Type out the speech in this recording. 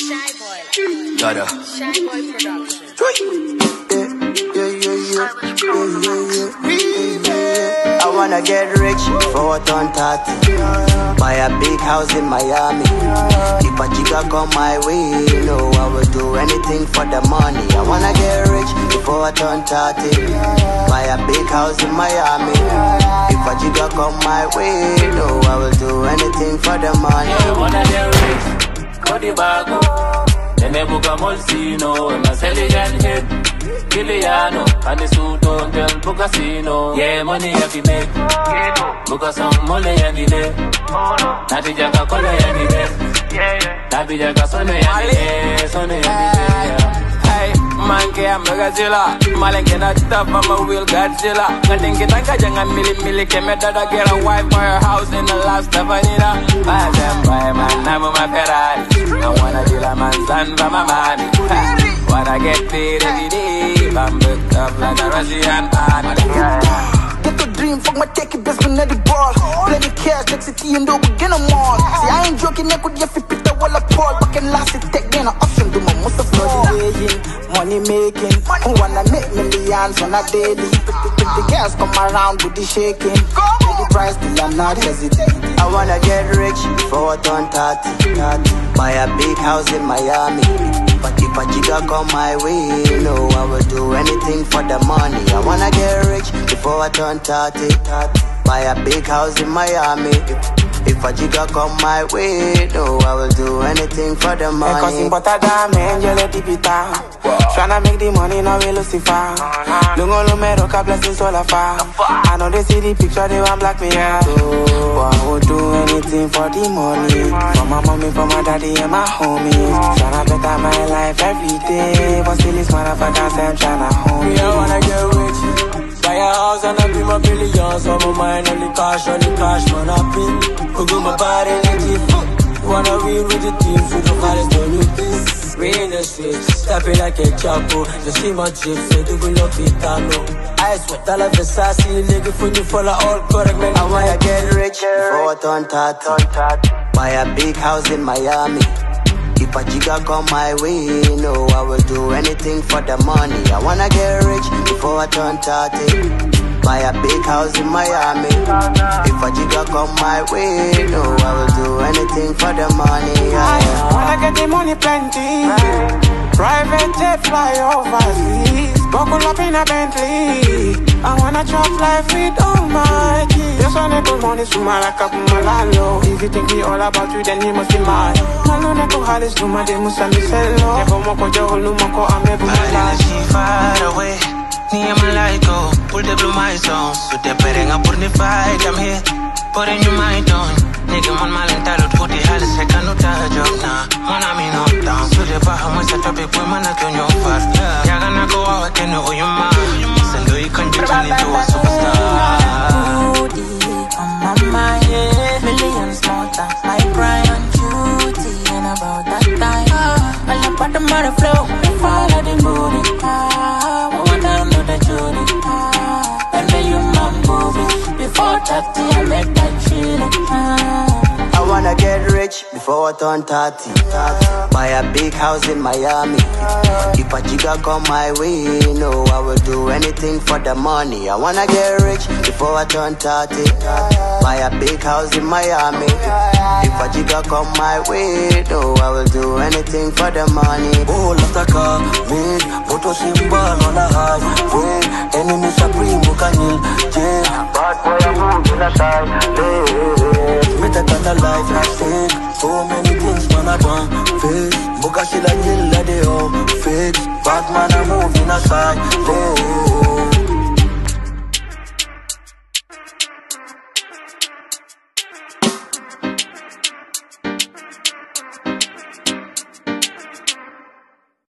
Shy Boy. Dada. Shy Boy Production. I wanna get rich before I turn 30. Buy a big house in Miami. If a chica come my way, you know I will do anything for the money. I wanna get rich before I turn 30. Buy a big house in Miami. If a chica come my way, you know I will do anything for the money. Yeah, wanna get rich, Cody Bago. Nenebuka Molsino, and Marcelian hit. Kiliano, and the suit on del Bucasino. Yeah, money every make. Buka some mole and the day. Nabi Jaka and the day. Nabi Jaka and the day. And the day. Hey, man megazilla Malengke na tough, I'm a real Godzilla Ngating kita ka jangan milih-milih Keme dada get a wife for her house in the last Stefanina I am by man, I'm my Ferrari I wanna deal a man's for my money Ha, Wanna get paid every day I'm booked up like a Russian army Get the dream, fuck my take it, best at the ball. Plenty cash, like city and do begin them all. See, I ain't joking, I could get fit the wall. But can last it, take then option to my most of money making. Who wanna make millions on a daily? The girls come around with the shaking. The till I'm not hesitating. I wanna get rich before I turn 30. 30. Buy a big house in Miami. But if a chica come my way, you know I will do anything for the money. I wanna get rich before I turn 30. 30. Buy a big house in Miami. If, a chica come my way, no, I will do anything for the eh, money. Cause in Botadam, man, you let it be town. Tryna make the money, now we Lucifer. Uh-huh. Lungo lumero, ka blessings all afar. I know they see the picture, they want black me out. But I would do anything for the money. For my mommy, for my daddy, and my homies. Tryna better my life every day. But still, this motherfucker I'm tryna home Me, I wanna get rich house and I be my billions. On my mind, only cash, only cash, man, I pin Could do my body legit Wanna read with the team, for the hardest don't do this. We in the streets, tapping like a chapo Just see my drip, say do we love it, I know I sweat, all of the sassy, nigga, for you follow all correct, man. I wanna get rich before I turn 30. Buy a big house in Miami. If a chica come my way, you know I will do anything for the money. I wanna get rich before I turn 30. Buy a big house in Miami. If a chica come my way, you know I will do anything for the money. Yeah. Wanna get the money plenty. Private jet fly overseas. Buckle up in a Bentley. I wanna chop life with Almighty. Yes, I need money, so my like up my lalo. If you think he all about you, then he must be mad. Malo neko halis duma de musami selo. Yako moko jahulu moko ame Riding bumala. she far away. Ni ama like go, pull the blue my song. So te peren a por ni fight, I'm here. Putting you my on. Nigga man malentalo, put the hell se kanu ta job na. Man I mean not down. So the baha mo sa topic, boy man I can you fast. Yaga na go out, can know who you man. Turn into a superstar. On my mind. Millions more times like Brian Duty and about that time. All about the money flow. Follow the booty. Ah, one time do the Judy. Ah, and you my. Before I make rich before I turn 30. Buy a big house in Miami. If a chica come my way, you know I will do anything for the money. I wanna get rich before I turn 30. Buy a big house in Miami. If a chica come my way, you know I will do anything for the money. Oh, nataka win moto simba naona high win enemy supreme ukanyil face Buka shila jilla de oh fake. Bad man I'm moving aside. Yeah